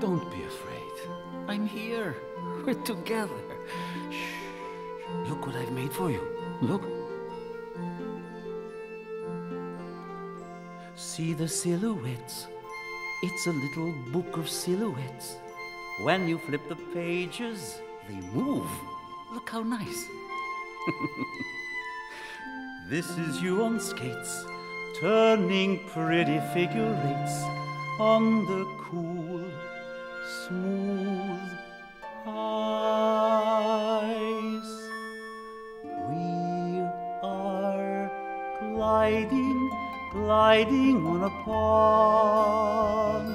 Don't be afraid. I'm here. We're together. Shh. Look what I've made for you. Look. See the silhouettes. It's a little book of silhouettes. When you flip the pages, they move. Look how nice. this is you on skates, turning pretty figure eights on the cool smooth ice. We are gliding, gliding on a pond.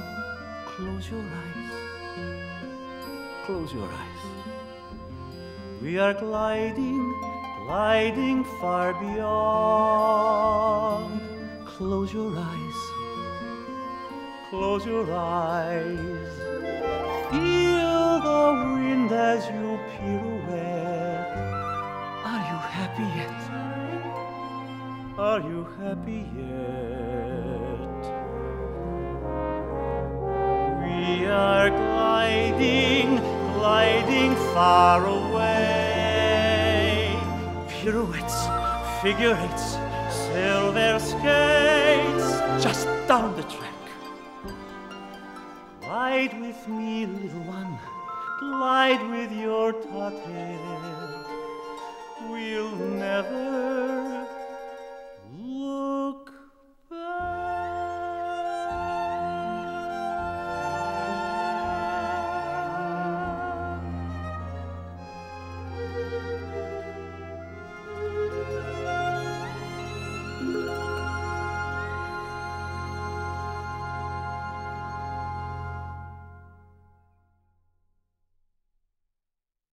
Close your eyes. Close your eyes. We are gliding, gliding far beyond. Close your eyes. Close your eyes. Feel the wind as you pirouette. Are you happy yet? Are you happy yet? We are gliding, gliding far away. Pirouettes, figure eights, silver skates, just down the track. Glide with me, little one, glide with your Tateh. We'll never